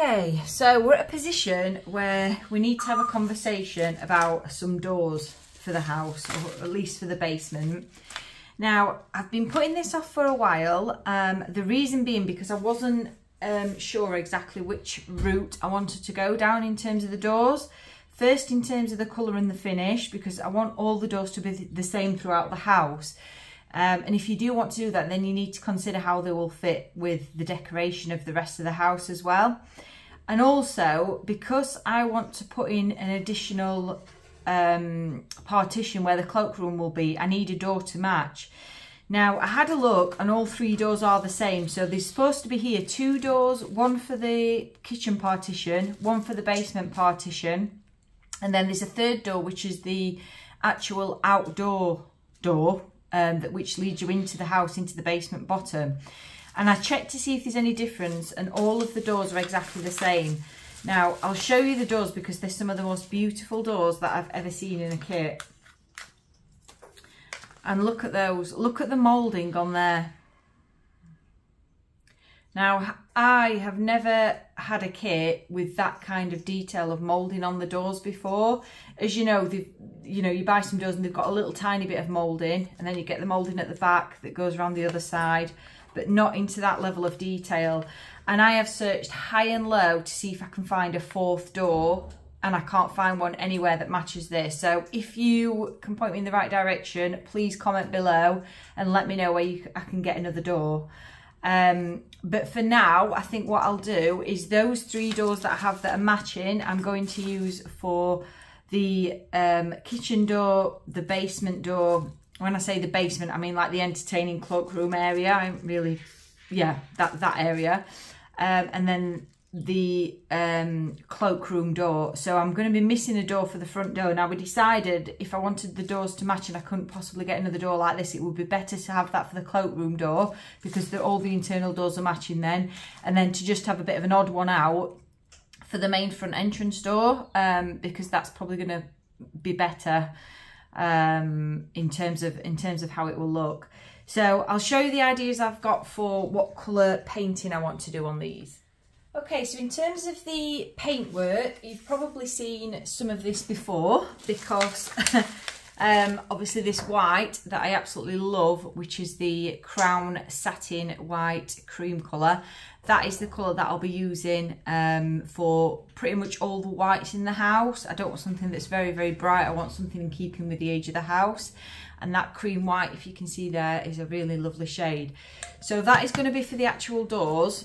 Okay, so we're at a position where we need to have a conversation about some doors for the house, or at least for the basement. Now, I've been putting this off for a while. Um, the reason being because I wasn't um, sure exactly which route I wanted to go down in terms of the doors. First, in terms of the colour and the finish, because I want all the doors to be the same throughout the house. Um, and if you do want to do that, then you need to consider how they will fit with the decoration of the rest of the house as well. And also, because I want to put in an additional um, partition where the cloakroom will be, I need a door to match. Now, I had a look and all three doors are the same. So there's supposed to be here two doors, one for the kitchen partition, one for the basement partition. And then there's a third door, which is the actual outdoor door, um, that which leads you into the house, into the basement bottom. And I checked to see if there's any difference and all of the doors are exactly the same. Now, I'll show you the doors because they're some of the most beautiful doors that I've ever seen in a kit. And look at those. Look at the moulding on there. Now, I have never had a kit with that kind of detail of moulding on the doors before. As you know, you know, you buy some doors and they've got a little tiny bit of moulding and then you get the moulding at the back that goes around the other side, but not into that level of detail. And I have searched high and low to see if I can find a fourth door and I can't find one anywhere that matches this. So if you can point me in the right direction, please comment below and let me know where you, I can get another door. Um, but for now, I think what I'll do is those three doors that I have that are matching, I'm going to use for the um, kitchen door, the basement door. When I say the basement, I mean like the entertaining cloakroom area. I'm really, yeah, that, that area. Um, and then the um, cloakroom door. So I'm going to be missing a door for the front door. Now we decided if I wanted the doors to match and I couldn't possibly get another door like this, it would be better to have that for the cloakroom door because all the internal doors are matching then. And then to just have a bit of an odd one out for the main front entrance door um, because that's probably going to be better um, in terms of in terms of how it will look. So I'll show you the ideas I've got for what colour painting I want to do on these. Okay, so in terms of the paintwork, you've probably seen some of this before because um, obviously this white that I absolutely love, which is the Crown Satin White Cream colour. That is the colour that I'll be using um, for pretty much all the whites in the house. I don't want something that's very, very bright. I want something in keeping with the age of the house. And that cream white, if you can see there, is a really lovely shade. So that is going to be for the actual doors.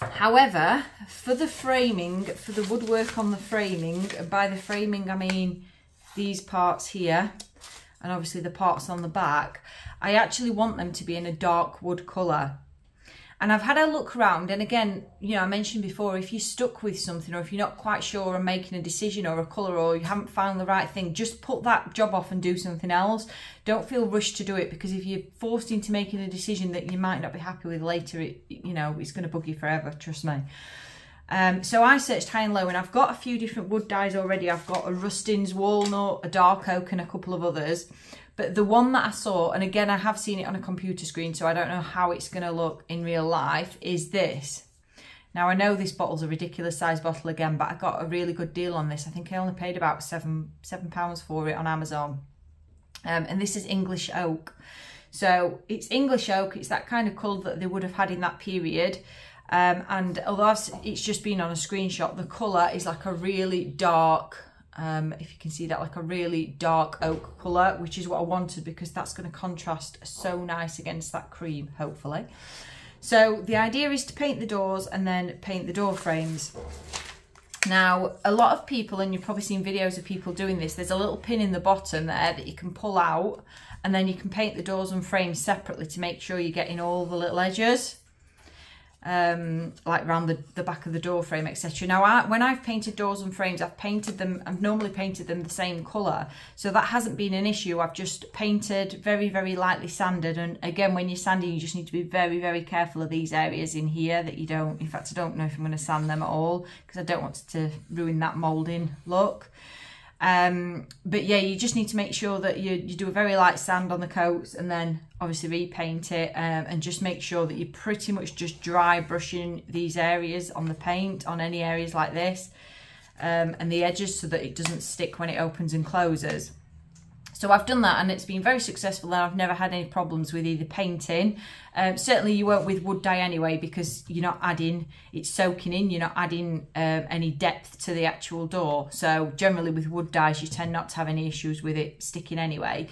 However, for the framing, for the woodwork on the framing, by the framing I mean these parts here, and obviously the parts on the back, I actually want them to be in a dark wood colour. And I've had a look around, and again, you know, I mentioned before, if you're stuck with something or if you're not quite sure on making a decision or a colour or you haven't found the right thing, just put that job off and do something else. Don't feel rushed to do it because if you're forced into making a decision that you might not be happy with later, it, you know, it's going to bug you forever, trust me. Um, so I searched high and low and I've got a few different wood dyes already. I've got a Rustins Walnut, a Dark Oak and a couple of others. But the one that I saw, and again, I have seen it on a computer screen, so I don't know how it's going to look in real life, is this. Now, I know this bottle's a ridiculous size bottle again, but I got a really good deal on this. I think I only paid about seven seven pounds for it on Amazon. Um, and this is English oak. So it's English oak. It's that kind of colour that they would have had in that period. Um, and although it's just been on a screenshot, the colour is like a really dark um, if you can see that like a really dark oak colour which is what I wanted because that's going to contrast so nice against that cream hopefully. So the idea is to paint the doors and then paint the door frames. Now a lot of people and you've probably seen videos of people doing this there's a little pin in the bottom there that you can pull out and then you can paint the doors and frames separately to make sure you're getting all the little edges um, like around the, the back of the door frame, etc. Now, I, when I've painted doors and frames, I've painted them, I've normally painted them the same colour. So that hasn't been an issue. I've just painted very, very lightly sanded. And again, when you're sanding, you just need to be very, very careful of these areas in here that you don't, in fact, I don't know if I'm going to sand them at all because I don't want to ruin that moulding look. Um, but yeah, you just need to make sure that you, you do a very light sand on the coats and then obviously repaint it um, and just make sure that you're pretty much just dry brushing these areas on the paint on any areas like this um, and the edges so that it doesn't stick when it opens and closes. So I've done that and it's been very successful and I've never had any problems with either painting. Um, certainly you won't with wood dye anyway because you're not adding, it's soaking in, you're not adding um, any depth to the actual door. So generally with wood dyes you tend not to have any issues with it sticking anyway.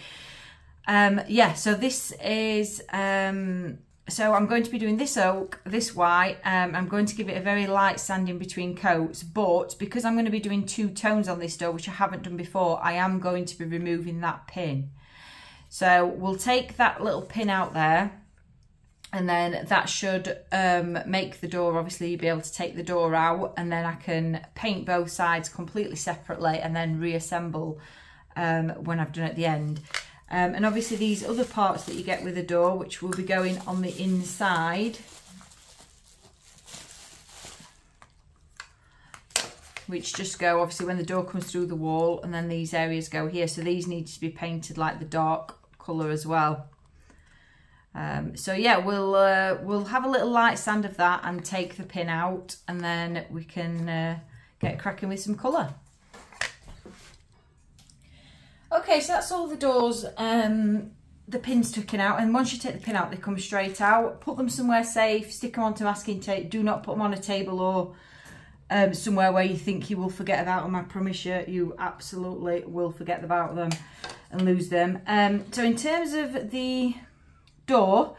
Um, yeah, so this is um, so I'm going to be doing this oak, this white. Um, I'm going to give it a very light sanding between coats, but because I'm going to be doing two tones on this door, which I haven't done before, I am going to be removing that pin. So we'll take that little pin out there and then that should um, make the door, obviously be able to take the door out and then I can paint both sides completely separately and then reassemble um, when I've done at the end. Um, and obviously these other parts that you get with the door, which will be going on the inside, which just go obviously when the door comes through the wall and then these areas go here. So these need to be painted like the dark colour as well. Um, so yeah, we'll uh, we'll have a little light sand of that and take the pin out and then we can uh, get cracking with some colour. Okay, so that's all the doors, um, the pins taken out. And once you take the pin out, they come straight out. Put them somewhere safe, stick them onto masking tape. Do not put them on a table or um, somewhere where you think you will forget about them. I promise you, you absolutely will forget about them and lose them. Um, so in terms of the door,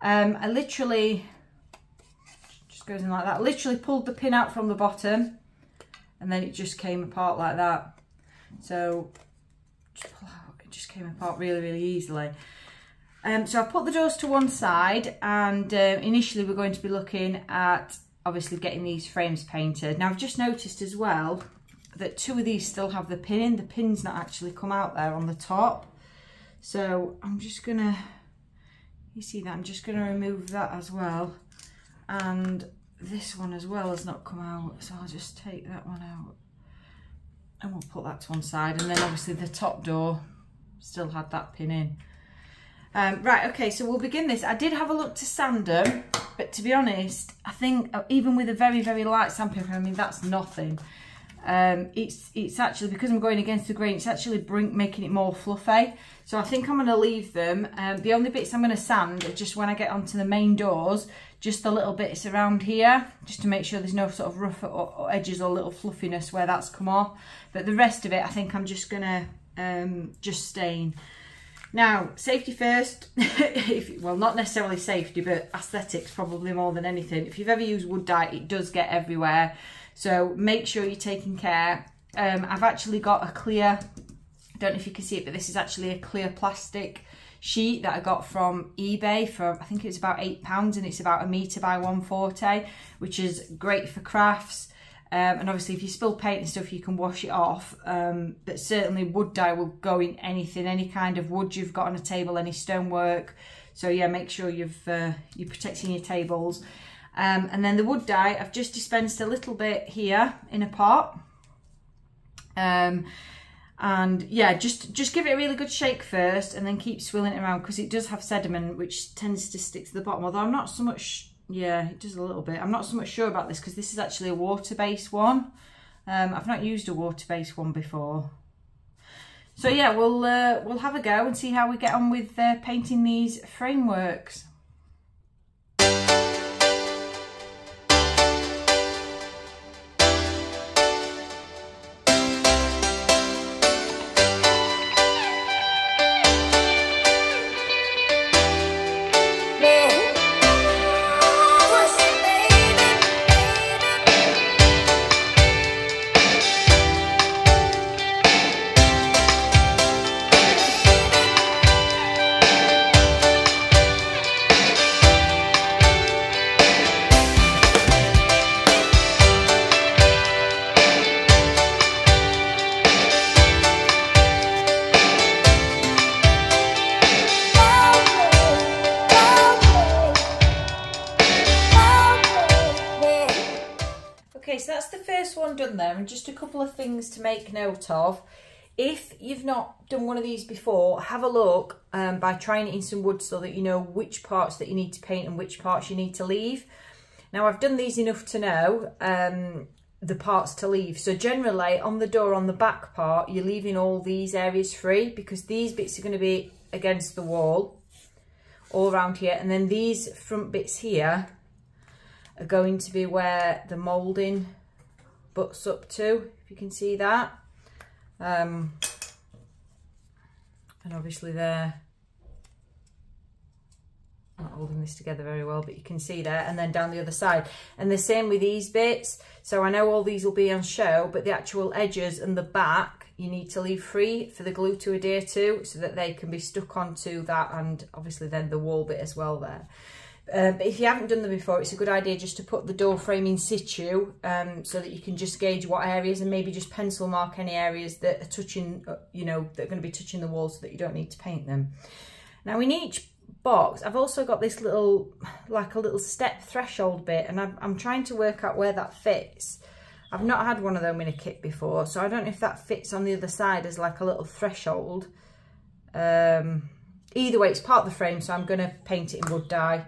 um, I literally, just goes in like that, literally pulled the pin out from the bottom and then it just came apart like that. So just pull out, it just came apart really, really easily. Um, so I've put the doors to one side and uh, initially we're going to be looking at obviously getting these frames painted. Now I've just noticed as well that two of these still have the pin in. The pin's not actually come out there on the top. So I'm just gonna, you see that, I'm just gonna remove that as well. And this one as well has not come out. So I'll just take that one out and we'll put that to one side. And then obviously the top door still had that pin in. Um, right okay so we'll begin this. I did have a look to sand them but to be honest I think uh, even with a very very light sandpaper I mean that's nothing um, it's it's actually because I'm going against the grain it's actually bring, making it more fluffy. So I think I'm going to leave them. Um, the only bits I'm going to sand are just when I get onto the main doors just the little bits around here just to make sure there's no sort of rough edges or little fluffiness where that's come off. But the rest of it I think I'm just gonna um, just stain. Now safety first. If, well not necessarily safety but aesthetics probably more than anything. If you've ever used wood dye it does get everywhere so make sure you're taking care. Um, I've actually got a clear I don't know if you can see it but this is actually a clear plastic sheet that I got from eBay for I think it's about eight pounds and it's about a meter by 140 which is great for crafts. Um, and obviously if you spill paint and stuff you can wash it off. Um, but certainly wood dye will go in anything any kind of wood you've got on a table any stonework. So yeah make sure you've uh, you're protecting your tables um, and then the wood dye I've just dispensed a little bit here in a pot. Um, and yeah just just give it a really good shake first and then keep swilling it around because it does have sediment which tends to stick to the bottom. Although I'm not so much yeah it does a little bit. I'm not so much sure about this because this is actually a water-based one. Um, I've not used a water-based one before. So yeah we'll uh, we'll have a go and see how we get on with uh, painting these frameworks done there, and just a couple of things to make note of. if you've not done one of these before, have a look um, by trying it in some wood so that you know which parts that you need to paint and which parts you need to leave. Now I've done these enough to know um, the parts to leave. So generally on the door on the back part, you're leaving all these areas free because these bits are going to be against the wall all around here. And then these front bits here are going to be where the moulding butts up to, if you can see that. Um, and obviously there not holding this together very well but you can see there and then down the other side. And the same with these bits. So I know all these will be on show but the actual edges and the back you need to leave free for the glue to adhere to so that they can be stuck onto that and obviously then the wall bit as well there uh, but if you haven't done them before, it's a good idea just to put the door frame in situ um, so that you can just gauge what areas and maybe just pencil mark any areas that are touching, uh, you know, that are going to be touching the wall so that you don't need to paint them. Now in each box, I've also got this little, like a little step threshold bit and I'm, I'm trying to work out where that fits. I've not had one of them in a kit before, so I don't know if that fits on the other side as like a little threshold. Um, either way, it's part of the frame, so I'm going to paint it in wood dye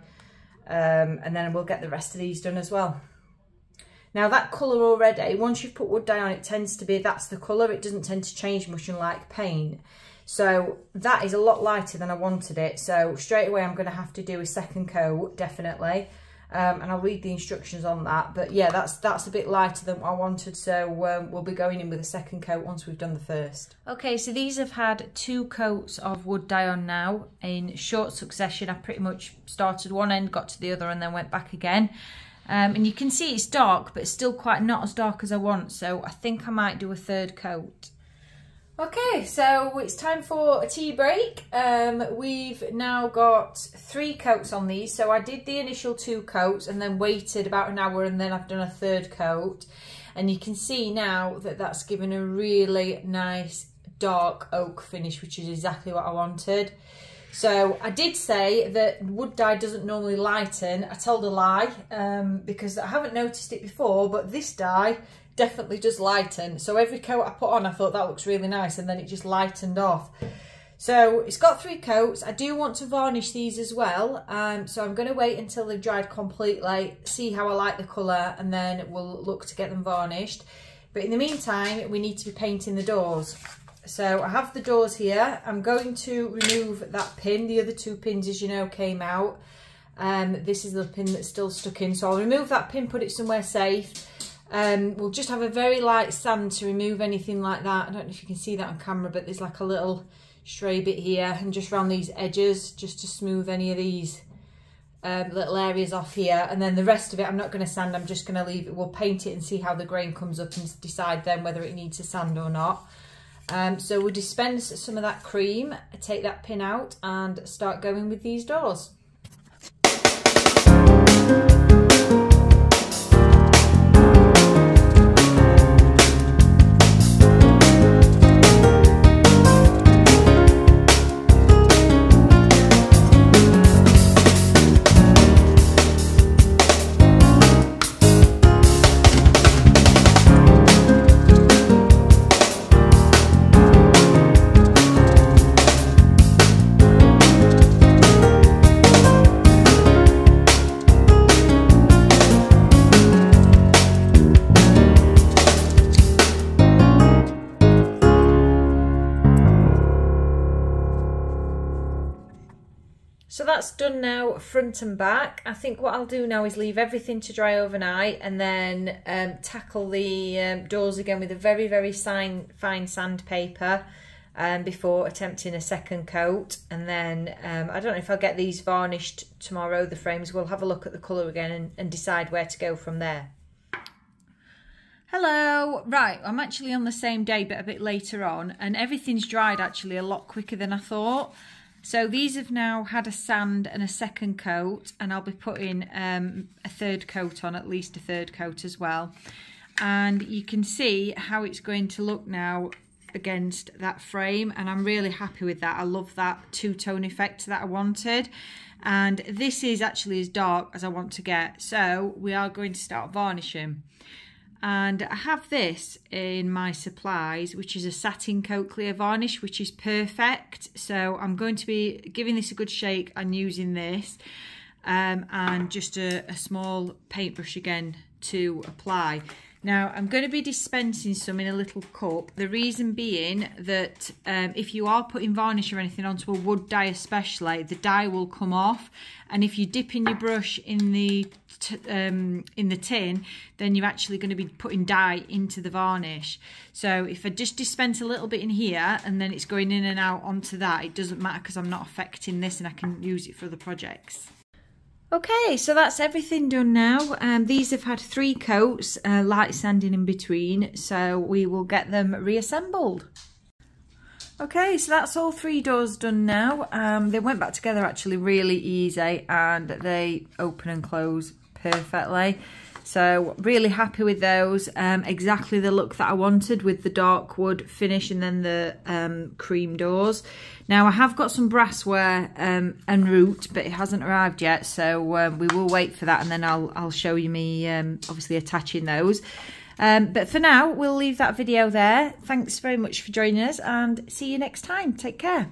um, and then we'll get the rest of these done as well. Now that colour already, once you've put wood dye on, it tends to be, that's the colour. It doesn't tend to change much unlike paint. So that is a lot lighter than I wanted it. So straight away I'm going to have to do a second coat, definitely. Um, and I'll read the instructions on that. But yeah, that's that's a bit lighter than I wanted. So um, we'll be going in with a second coat once we've done the first. Okay, so these have had two coats of wood dye on now in short succession. I pretty much started one end, got to the other and then went back again. Um, and you can see it's dark, but it's still quite not as dark as I want. So I think I might do a third coat. Okay, so it's time for a tea break. Um, we've now got three coats on these. So I did the initial two coats and then waited about an hour and then I've done a third coat. And you can see now that that's given a really nice dark oak finish, which is exactly what I wanted. So I did say that wood dye doesn't normally lighten. I told a lie um, because I haven't noticed it before, but this dye definitely does lighten. So every coat I put on, I thought that looks really nice and then it just lightened off. So it's got three coats. I do want to varnish these as well. Um, so I'm going to wait until they've dried completely, see how I like the colour and then we'll look to get them varnished. But in the meantime, we need to be painting the doors. So I have the doors here. I'm going to remove that pin. The other two pins, as you know, came out. Um, this is the pin that's still stuck in. So I'll remove that pin, put it somewhere safe. Um, we'll just have a very light sand to remove anything like that. I don't know if you can see that on camera, but there's like a little stray bit here and just around these edges, just to smooth any of these um, little areas off here. And then the rest of it, I'm not going to sand, I'm just going to leave it. We'll paint it and see how the grain comes up and decide then whether it needs a sand or not. Um, so we'll dispense some of that cream, take that pin out and start going with these doors. That's done now front and back. I think what I'll do now is leave everything to dry overnight and then um, tackle the um, doors again with a very, very fine, fine sandpaper um, before attempting a second coat. And then um, I don't know if I'll get these varnished tomorrow, the frames. We'll have a look at the colour again and, and decide where to go from there. Hello, right, I'm actually on the same day but a bit later on and everything's dried actually a lot quicker than I thought. So these have now had a sand and a second coat and I'll be putting um, a third coat on, at least a third coat as well. And you can see how it's going to look now against that frame and I'm really happy with that. I love that two-tone effect that I wanted. And this is actually as dark as I want to get. So we are going to start varnishing. And I have this in my supplies which is a satin coat clear varnish which is perfect. So I'm going to be giving this a good shake and using this um, and just a, a small paintbrush again to apply now I'm going to be dispensing some in a little cup. The reason being that um, if you are putting varnish or anything onto a wood dye especially, the dye will come off. And if you dip in your brush in the um, in the tin, then you're actually going to be putting dye into the varnish. So if I just dispense a little bit in here and then it's going in and out onto that, it doesn't matter because I'm not affecting this and I can use it for other projects. Okay, so that's everything done now. Um, these have had three coats, uh, light sanding in between, so we will get them reassembled. Okay, so that's all three doors done now. Um, they went back together actually really easy and they open and close perfectly. So really happy with those. Um, exactly the look that I wanted with the dark wood finish and then the um, cream doors. Now I have got some brassware um, en route, but it hasn't arrived yet. So um, we will wait for that and then I'll, I'll show you me um, obviously attaching those. Um, but for now, we'll leave that video there. Thanks very much for joining us and see you next time. Take care.